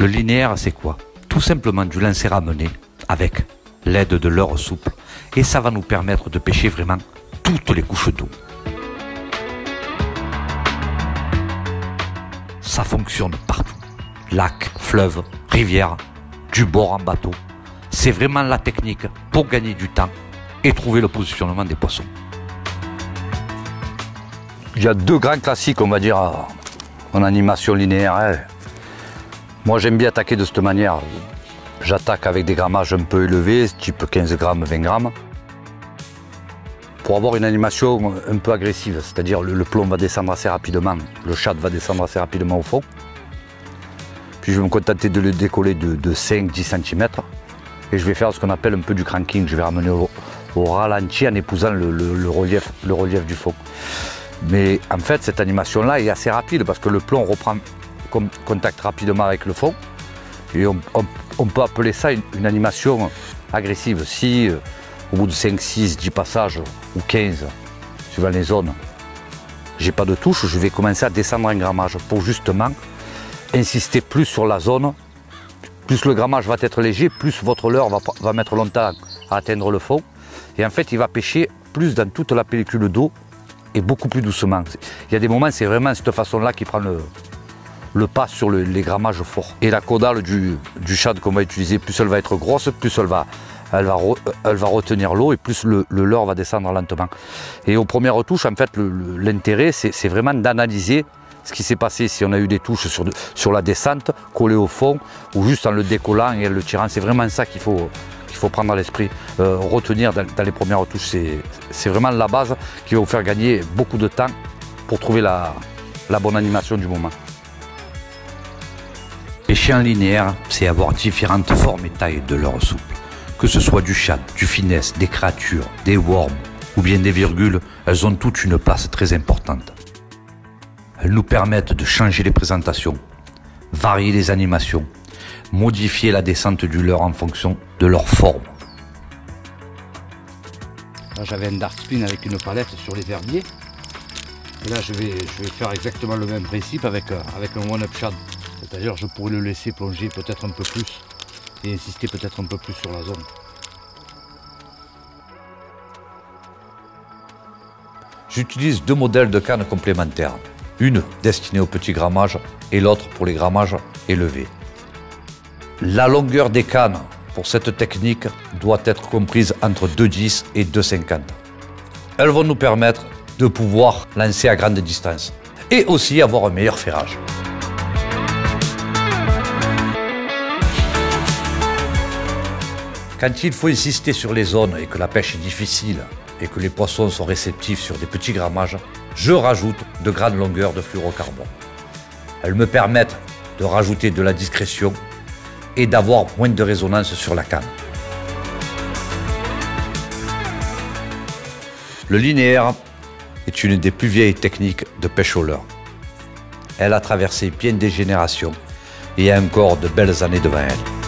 Le linéaire, c'est quoi? Tout simplement du lancer ramené avec l'aide de leurre souple et ça va nous permettre de pêcher vraiment toutes les couches d'eau. Ça fonctionne partout. Lac, fleuve, rivière, du bord en bateau. C'est vraiment la technique pour gagner du temps et trouver le positionnement des poissons. Il y a deux grands classiques, on va dire, en animation linéaire. Moi, j'aime bien attaquer de cette manière. J'attaque avec des grammages un peu élevés, type 15 grammes, 20 grammes, pour avoir une animation un peu agressive. C'est-à-dire le, plomb va descendre assez rapidement, le chat va descendre assez rapidement au fond. Puis je vais me contenter de le décoller de, 5-10 cm. Et je vais faire ce qu'on appelle un peu du cranking. Je vais ramener au, ralenti en épousant le, le- relief, le relief du fond. Mais en fait, cette animation-là est assez rapide parce que le plomb reprend contact rapidement avec le fond. Et on, peut appeler ça une, animation agressive. Si euh, au bout de 5, 6, 10 passages ou 15, suivant les zones, j'ai pas de touche, je vais commencer à descendre en grammage pour justement insister plus sur la zone. Plus le grammage va être léger, plus votre leurre va, va mettre longtemps à atteindre le fond. Et en fait, il va pêcher plus dans toute la pellicule d'eau et beaucoup plus doucement. Il y a des moments, c'est vraiment cette façon-là qui prend le, le pas sur le- les grammages forts. Et la caudale du, du shad qu'on va utiliser, plus elle va être grosse, plus elle va, elle va, elle va retenir l'eau et plus le, le leurre va descendre lentement. Et aux premières touches, en fait, l'intérêt, c'est vraiment d'analyser ce qui s'est passé, si on a eu des touches sur, sur la descente, collées au fond, ou juste en le décollant et en le tirant. C'est vraiment ça qu'il faut, faut prendre à l'esprit, euh, retenir dans, les premières touches. C'est c'est vraiment la base qui va vous faire gagner beaucoup de temps pour trouver la, la bonne animation du moment. Pêcher en linéaire, c'est avoir différentes formes et tailles de leurre souple. Que ce soit du chat, du finesse, des créatures, des worms ou bien des virgules, elles ont toutes une place très importante. Elles nous permettent de changer les présentations, varier les animations, modifier la descente du leurre en fonction de leur forme. Là, j'avais un dart spin avec une palette sur les herbiers. Et là, je vais, je vais faire exactement le même principe avec, euh, avec un one-up shad. C'est-à-dire, je pourrais le laisser plonger peut-être un peu plus et insister peut-être un peu plus sur la zone. J'utilise deux modèles de cannes complémentaires. Une destinée au petit grammage et l'autre pour les grammages élevés. La longueur des cannes pour cette technique doit être comprise entre 2,10 et 2,50. Elles vont nous permettre de pouvoir lancer à grande distance et aussi avoir un meilleur ferrage. Quand il faut insister sur les zones et que la pêche est difficile et que les poissons sont réceptifs sur des petits grammages, je rajoute de grandes longueurs de fluorocarbone. Elles me permettent de rajouter de la discrétion et d'avoir moins de résonance sur la canne. Le linéaire est une des plus vieilles techniques de pêche au leurre. Elle a traversé bien des générations et a encore de belles années devant elle.